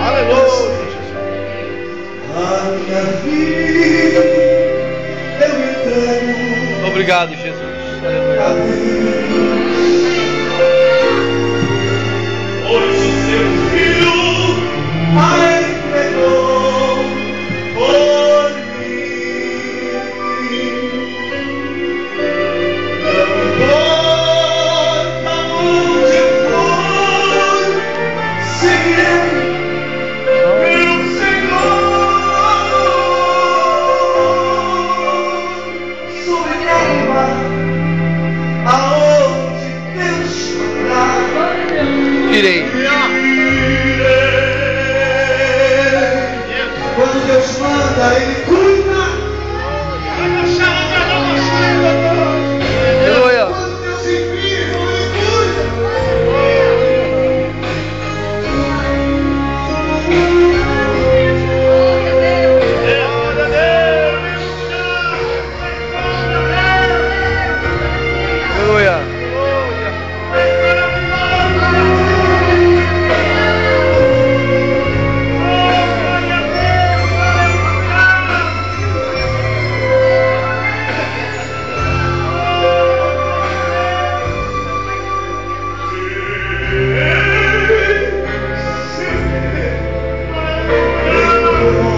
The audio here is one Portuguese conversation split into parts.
Aleluia. A minha vida eu. Obrigado, Jesus. Aleluia. virei. Quando Deus manda, Ele cuida.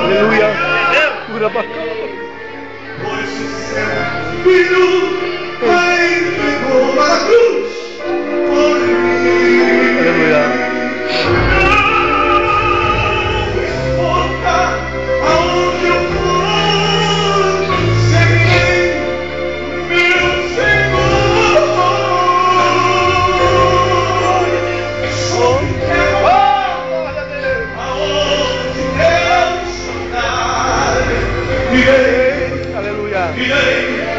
Aleluya. Aleluya. إليك